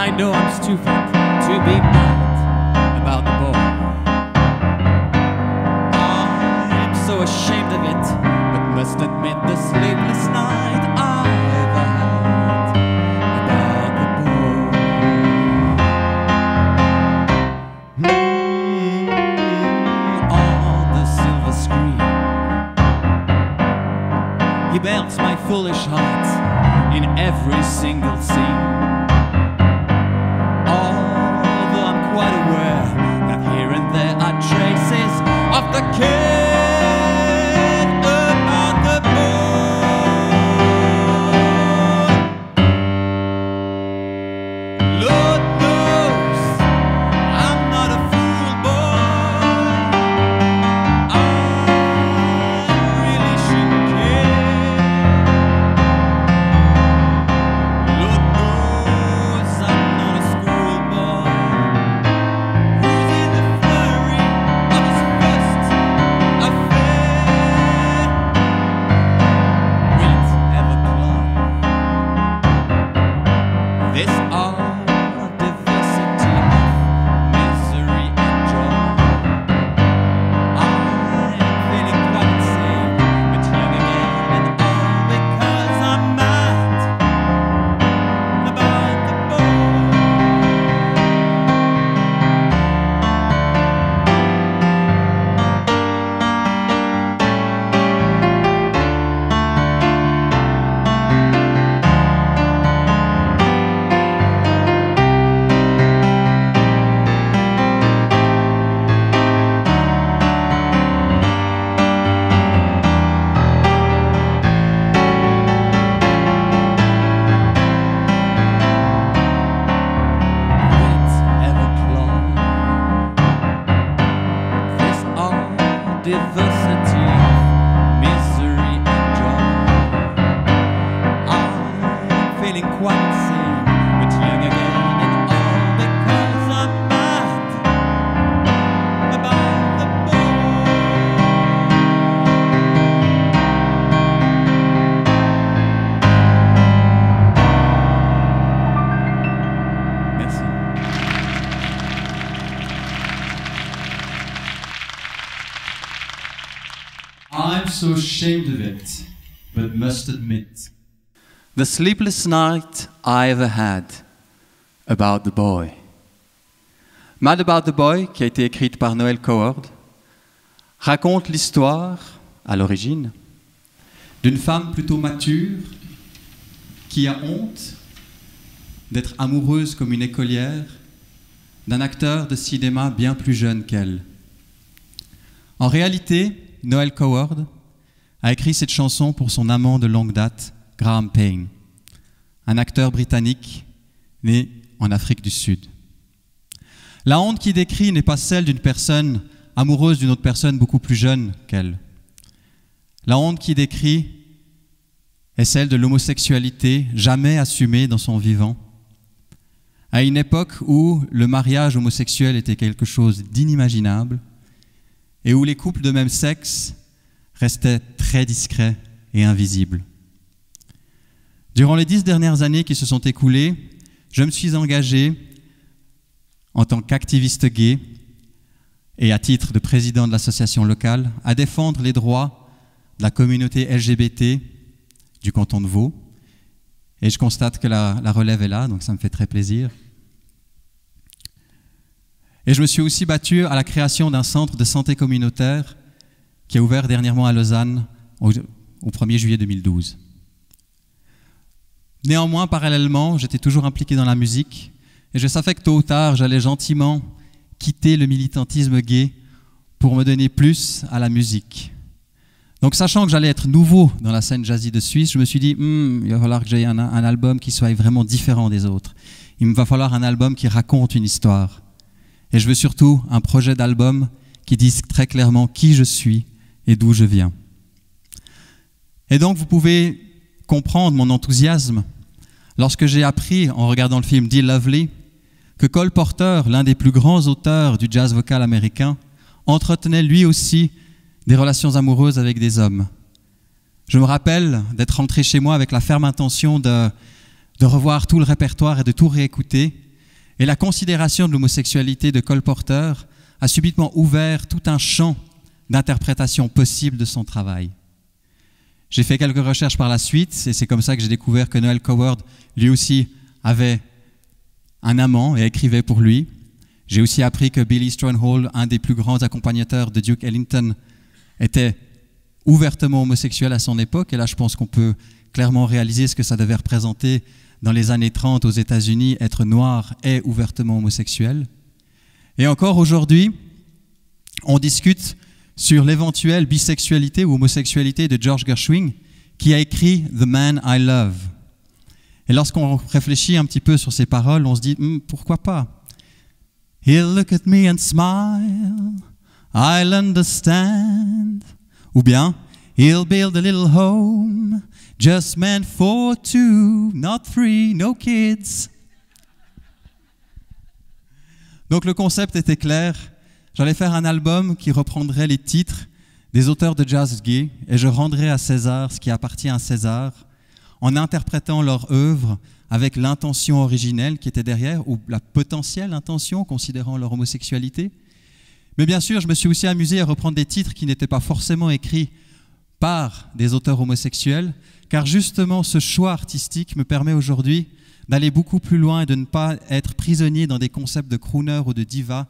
stupid to be mad about the boy. I'm so ashamed of it, but must admit the sleepless night I've had about the boy. Mm, on the silver screen, he melts my foolish heart in every single scene. different so ashamed of it, but must admit. The sleepless night I ever had about the boy. Mad About the Boy, qui a été écrite par Noel Coward, raconte l'histoire, à l'origine, D'une femme plutôt mature qui a honte d'être amoureuse comme une écolière d'un acteur de cinéma bien plus jeune qu'elle. En réalité, Noel Coward a écrit cette chanson pour son amant de longue date, Graham Payne, un acteur britannique né en Afrique du Sud. La honte qu'il décrit n'est pas celle d'une personne amoureuse d'une autre personne beaucoup plus jeune qu'elle. La honte qu'il décrit est celle de l'homosexualité jamais assumée dans son vivant, à une époque où le mariage homosexuel était quelque chose d'inimaginable et où les couples de même sexe restaient très discrets et invisibles. Durant les dix dernières années qui se sont écoulées, je me suis engagé en tant qu'activiste gay et à titre de président de l'association locale à défendre les droits de la communauté LGBT du canton de Vaud. Et je constate que la, la relève est là, donc ça me fait très plaisir. Et je me suis aussi battu à la création d'un centre de santé communautaire qui a ouvert dernièrement à Lausanne au, au 1er juillet 2012. Néanmoins, parallèlement, j'étais toujours impliqué dans la musique et je savais que tôt ou tard, j'allais gentiment quitter le militantisme gay pour me donner plus à la musique. Donc, sachant que j'allais être nouveau dans la scène jazzy de Suisse, je me suis dit, Hum, il va falloir que j'aie un album qui soit vraiment différent des autres. Il me va falloir un album qui raconte une histoire. Et je veux surtout un projet d'album qui dise très clairement qui je suis et d'où je viens. Et donc, vous pouvez comprendre mon enthousiasme lorsque j'ai appris, en regardant le film Dear Lovely, que Cole Porter, l'un des plus grands auteurs du jazz vocal américain, entretenait lui aussi des relations amoureuses avec des hommes. Je me rappelle d'être rentré chez moi avec la ferme intention de, de revoir tout le répertoire et de tout réécouter. Et la considération de l'homosexualité de Cole Porter a subitement ouvert tout un champ d'interprétation possible de son travail. J'ai fait quelques recherches par la suite et c'est comme ça que j'ai découvert que Noel Coward, lui aussi, avait un amant et écrivait pour lui. J'ai aussi appris que Billy Stronghold, un des plus grands accompagnateurs de Duke Ellington, était ouvertement homosexuel à son époque. Et là, je pense qu'on peut clairement réaliser ce que ça devait représenter dans les années 30 aux États-Unis, être noir et ouvertement homosexuel. Et encore aujourd'hui, on discute sur l'éventuelle bisexualité ou homosexualité de George Gershwin, qui a écrit The Man I Love. Et lorsqu'on réfléchit un petit peu sur ces paroles, on se dit hmm, pourquoi pas? He'll look at me and smile, I'll understand. Ou bien He'll build a little home, just meant for two, not three, no kids. Donc le concept était clair, J'allais faire un album qui reprendrait les titres des auteurs de jazz gay et je rendrais à César ce qui appartient à César en interprétant leur œuvre avec l'intention originelle qui était derrière ou la potentielle intention considérant leur homosexualité. Mais bien sûr, je me suis aussi amusé à reprendre des titres qui n'étaient pas forcément écrits par des auteurs homosexuels, car justement ce choix artistique me permet aujourd'hui d'aller beaucoup plus loin et de ne pas être prisonnier dans des concepts de crooner ou de diva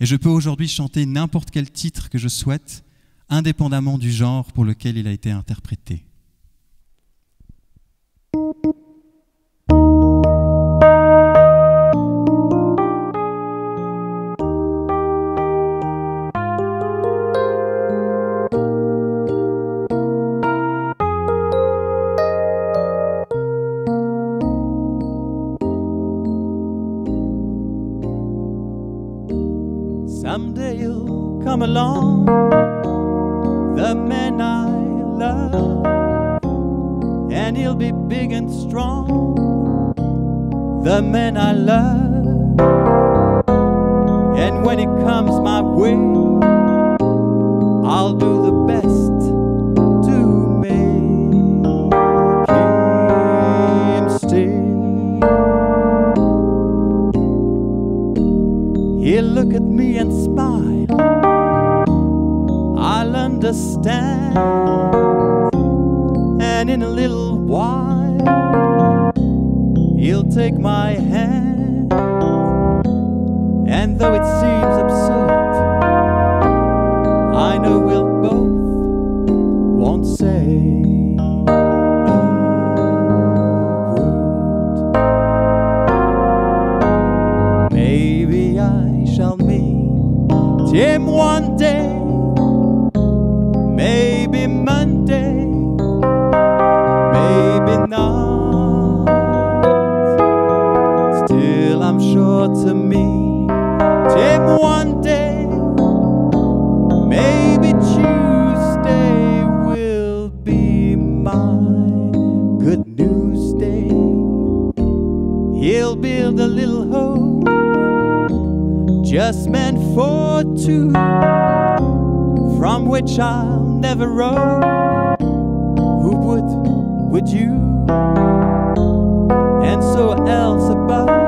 et je peux aujourd'hui chanter n'importe quel titre que je souhaite, indépendamment du genre pour lequel il a été interprété. Someday you'll come along, the man I love, and he'll be big and strong, the man I love. And when it comes my way, I'll do the best. understand. And in a little while, you'll take my hand. And though it seems absurd, I know we'll both won't say. Maybe I shall meet him one day Maybe Monday, maybe not. Still, I'm sure to me, take one day, maybe Tuesday will be my good news day. He'll build a little home just meant for two from which I'll never roam. Who would, would you? And so else above.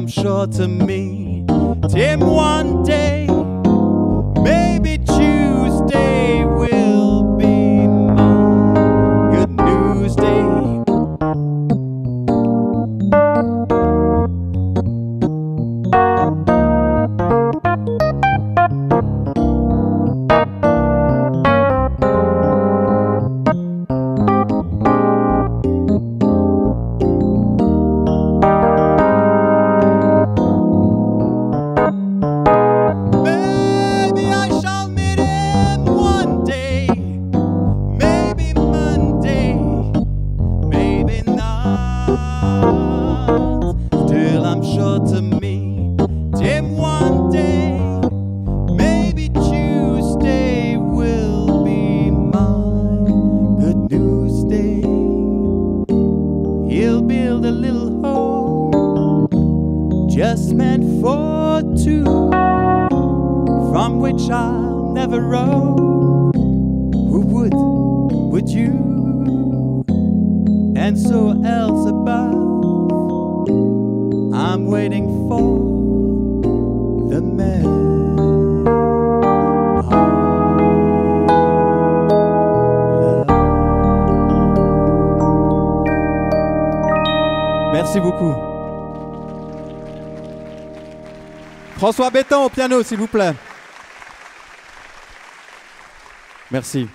come sure to me. Tim, one day from which I'll never roam. Who would, would you? And so else above, I'm waiting for the man. Merci beaucoup. François Béton au piano, s'il vous plaît. Merci.